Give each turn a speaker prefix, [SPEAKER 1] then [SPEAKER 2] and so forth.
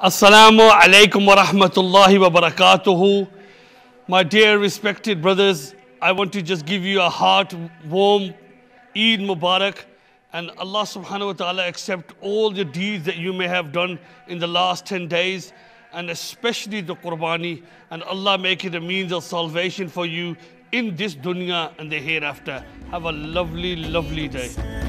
[SPEAKER 1] Assalamu alaikum wa rahmatullahi wa barakatuhu. My dear respected brothers, I want to just give you a heart warm Eid Mubarak and Allah subhanahu wa ta'ala accept all the deeds that you may have done in the last 10 days and especially the Qurbani and Allah make it a means of salvation for you in this dunya and the hereafter. Have a lovely, lovely day.